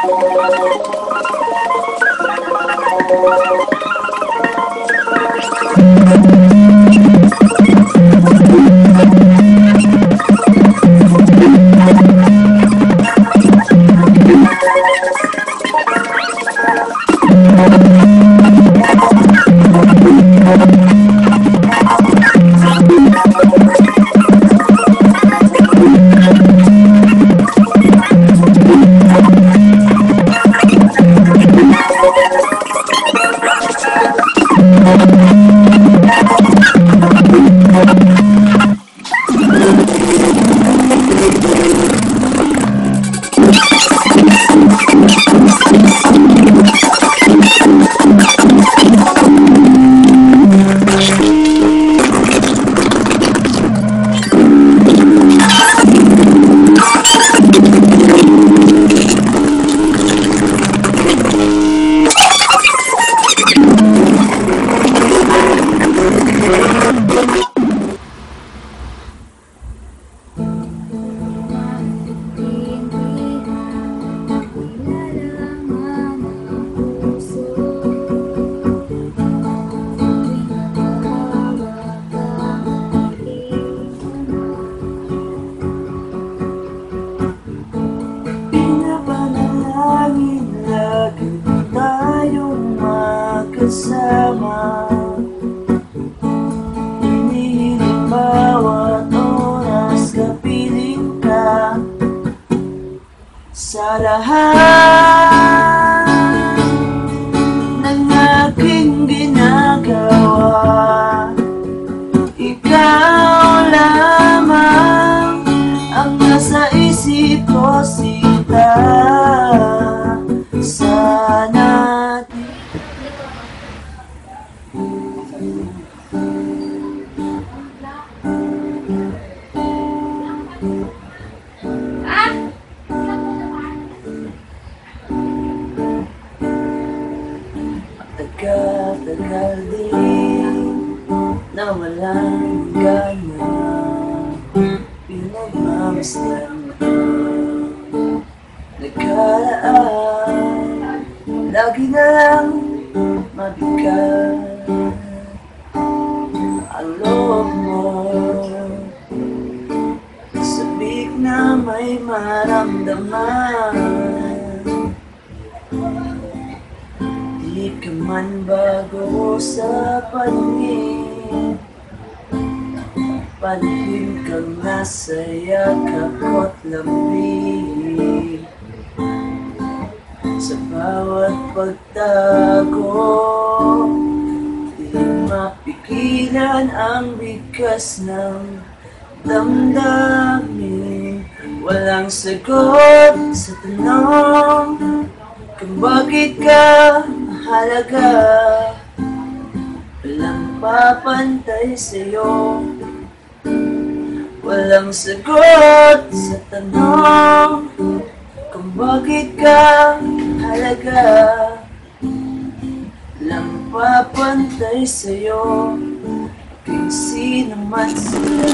Thank you. Sa lahat ng aking ginagawa Ikaw lamang ang nasa isip ko sita Tagal-tagal din na walang gana Pinagmamasdan mo Nagkalaan Lagi na lang mabigat Ang loob mo Sabik na may maramdaman Di ka man bago sa paningin Panhin kang nasa yakap ko't lambing Sa bawat pagtago Di mapigilan ang bigkas ng damdamin. Walang sagot sa tanong Kung bakit ka mahalaga. Walang papantay sa'yo. Walang sagot sa tanong Kung bakit ka halaga Walang papantay sa'yo. Kung sino man sila